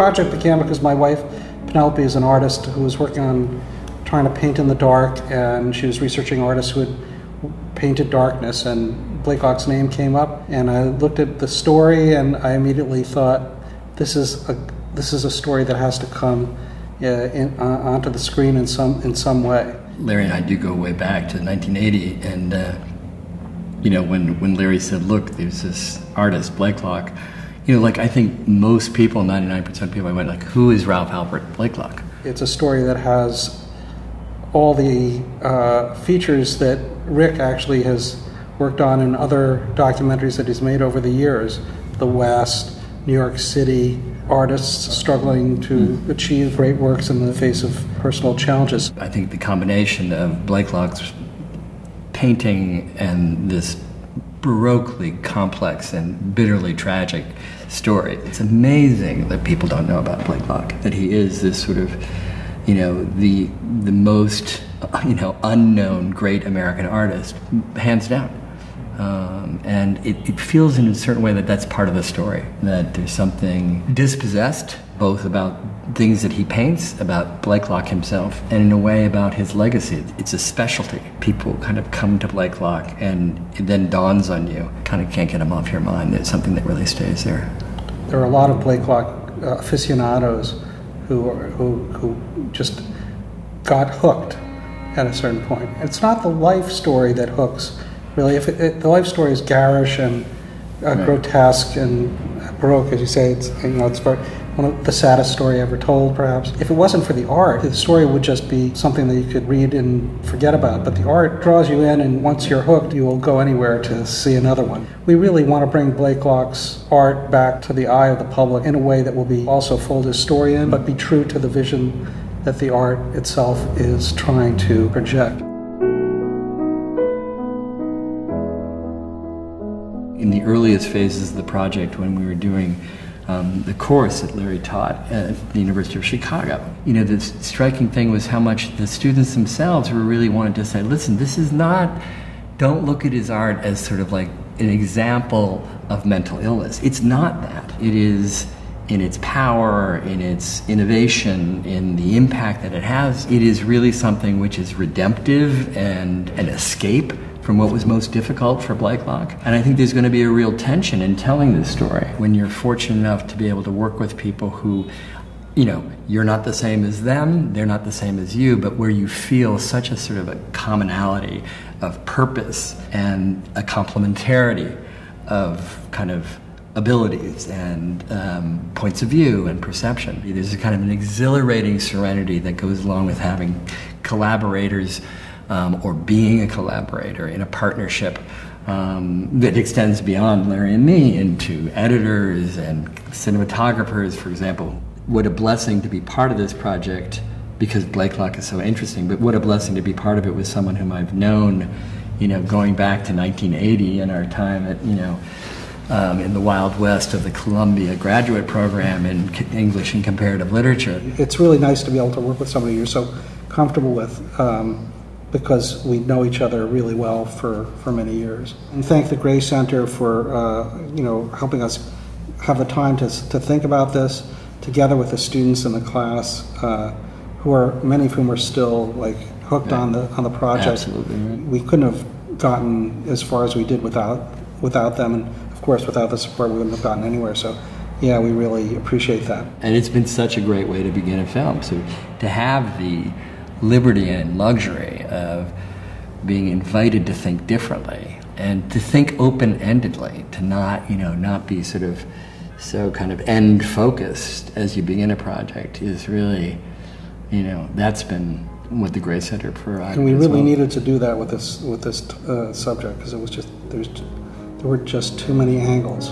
project began because my wife, Penelope, is an artist who was working on trying to paint in the dark, and she was researching artists who had painted darkness, and Blakelock's name came up, and I looked at the story, and I immediately thought, this is a this is a story that has to come uh, in, uh, onto the screen in some in some way. Larry and I do go way back to 1980, and uh, you know when when Larry said, "Look, there's this artist Blakelock," you know, like I think most people, 99% of people, I went like, "Who is Ralph Albert Blakelock?" It's a story that has all the uh, features that Ric actually has worked on in other documentaries that he's made over the years the West, New York City, artists struggling to mm. achieve great works in the face of personal challenges. I think the combination of Blakelock's painting and this baroquely complex and bitterly tragic story. It's amazing that people don't know about Blakelock, that he is this sort of you know, the the most you know unknown great American artist, hands down. Um, and it, it, feels in a certain way that that's part of the story. That there's something dispossessed, both about things that he paints, about Blakelock himself, and in a way about his legacy. It's a specialty. People kind of come to Blakelock, and it then dawns on you, kind of can't get him off your mind. There's something that really stays there. There are a lot of Blakelock uh, aficionados who, who, who just got hooked at a certain point. It's not the life story that hooks, really. If it, it, the life story is garish and uh, right. grotesque and baroque, as you say, it's you know it's very, one of the saddest story ever told, perhaps. If it wasn't for the art, the story would just be something that you could read and forget about. But the art draws you in, and once you're hooked, you will go anywhere to see another one. We really want to bring Blakelock's art back to the eye of the public in a way that will be also full historian, but be true to the vision that the art itself is trying to project. In the earliest phases of the project, when we were doing um, the course that Larry taught at the University of Chicago. You know, the striking thing was how much the students themselves were really wanted to say, listen, this is not, don't look at his art as sort of like an example of mental illness. It's not that. It is in its power, in its innovation, in the impact that it has. It is really something which is redemptive and an escape from what was most difficult for Blakelock. And I think there's going to be a real tension in telling this story when you're fortunate enough to be able to work with people who you know, you're not the same as them, they're not the same as you, but where you feel such a sort of a commonality of purpose and a complementarity of kind of abilities and um, points of view and perception. There's a kind of an exhilarating serenity that goes along with having collaborators um, or being a collaborator in a partnership um, that extends beyond Larry and me into editors and cinematographers, for example. What a blessing to be part of this project because Blakelock is so interesting, but what a blessing to be part of it with someone whom I've known, you know, going back to 1980 and our time at, you know, um, in the Wild West of the Columbia graduate program in English and comparative literature. It's really nice to be able to work with somebody you're so comfortable with. Um, because we know each other really well for, for many years. And thank the Gray Center for uh, you know helping us have the time to, to think about this together with the students in the class, uh, who are many of whom are still like hooked yeah. on the on the project. Absolutely, right. we couldn't have gotten as far as we did without without them, and of course without the support we wouldn't have gotten anywhere. So. Yeah, we really appreciate that. And it's been such a great way to begin a film. So to have the liberty and luxury of being invited to think differently and to think open-endedly, to not, you know, not be sort of so kind of end focused as you begin a project is really, you know, that's been what the Gray Center provided. And we really well. needed to do that with this with this uh, subject because it was just there's there were just too many angles.